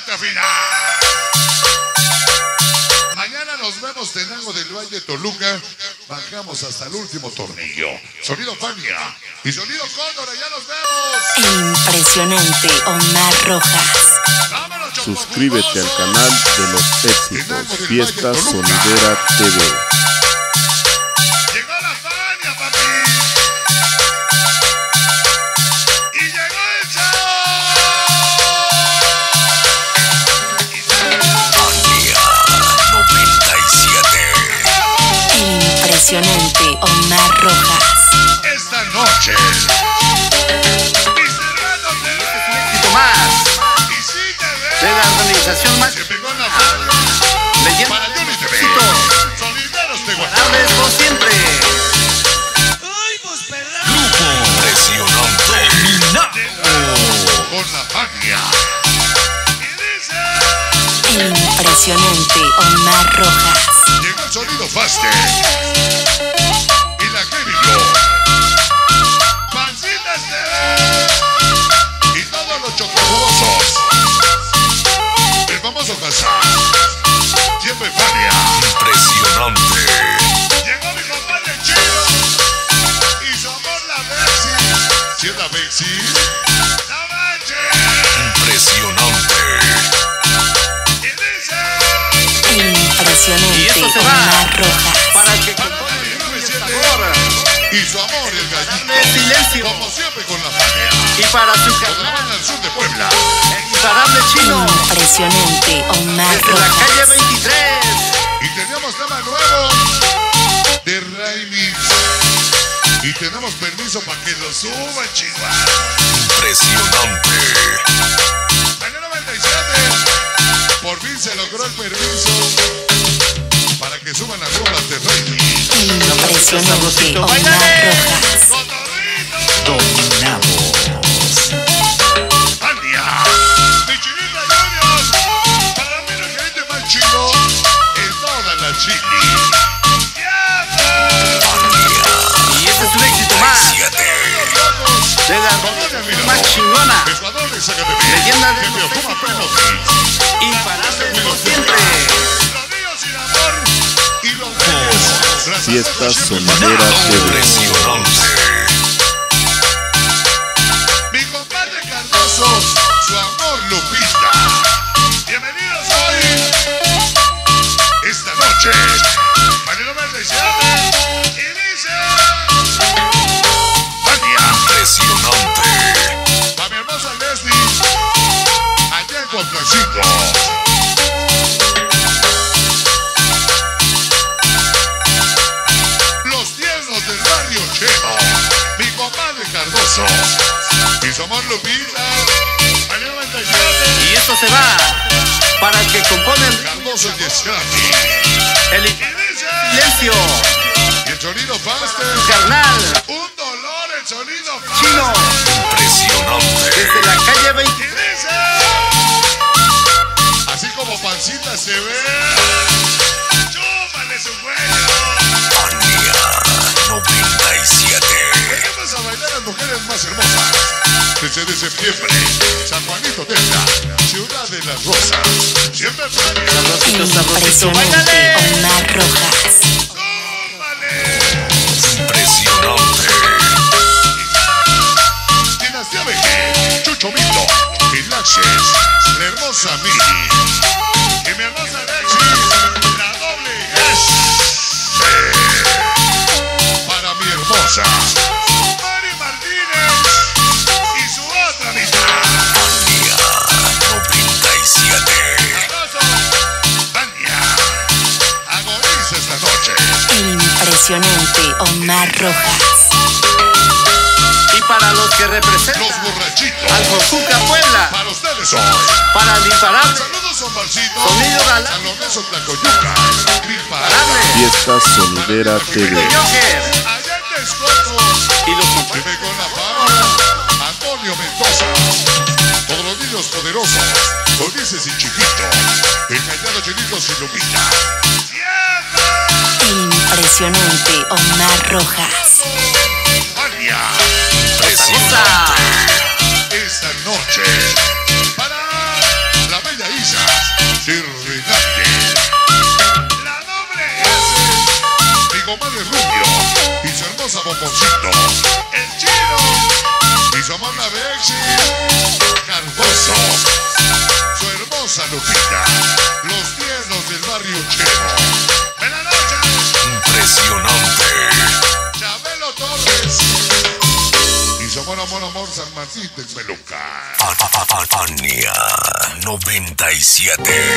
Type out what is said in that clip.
recta final. Mañana nos vemos en Lago del Valle Toluca. Bajamos hasta el último tornillo. Sonido Fania y sonido Cóndor. Ya nos vemos. Impresionante Omar Rojas. Suscríbete al canal de los éxitos Fiesta Sonidera TV. Impresionante Omar Rojas. Esta noche. Hermanos te ven. éxito más Y de la organización más Se pegó en la Fania. leyenda Para Johnny TV. Sonideros de por siempre. Con la Fania. Y dice. El impresionante Omar Rojas. Buster. Rojas. para el que el y el siente. sabor. Y su amor el gallito. silencio. Como siempre con la Fania. Y para su canal, al sur de Puebla. el imparable chino. Impresionante Omar Desde la calle Rojas. 23. Y tenemos tema nuevo de Raimix. Y tenemos permiso para que lo suban, Chihuahua. Año 97. Por fin se logró el permiso impresionante Sabrosito. Omar ¡Báilale! Rojas. ¡Cotorrito! ¡Andia! ¡Mi chinita Juniors! Para mí el gerente más chido en toda la chili. Y este es un éxito más de la más chingona. Leyenda de los por siempre. Reyes. Las Fiesta aceptas siempre Sonidera para- TV. Mi compadre Cardoso, su amor Lupita. Cardoso. Y su amor Lupita. Año 97. Y esto se va para el que compone el, Cardoso y el silencio. Y el sonido Faster. Carnal, Un dolor el sonido Faster. chino. Desde la calle Y 23. dice. Así como pancita se ve. Mujeres más hermosas. Desde de septiembre, San Juanito Testa, Ciudad de las Rosas. Siempre. Sabrosito, sabrosito. impresionante ¡Báilale! Omar Rojas. Dinastía BG, Chucho Mito, Pilaches, la hermosa Mini. Y mi hermosa Alexis, la doble S. Para mi hermosa, impresionante Omar Rojas. Y para los que representan Los borrachitos. al Josuca Puebla, Para ustedes hoy. para el imparable, Saludos, Ombarcito. Sonido Galán. San Lorenzo, Tlacoyuca. Imparable. Fiesta Sonidera de TV. Allá en y los Vive con la fama. Antonio Mendoza. Todos los niños poderosos. Ulises y Chiquito. El callado sin Lupita impresionante Omar Rojas. María. Esta noche para la bella Isa Cerdenante. La noble mi comadre Rubio y su hermosa bomboncita. Amor, amor, amor San Martín del Peluca. Fania 97.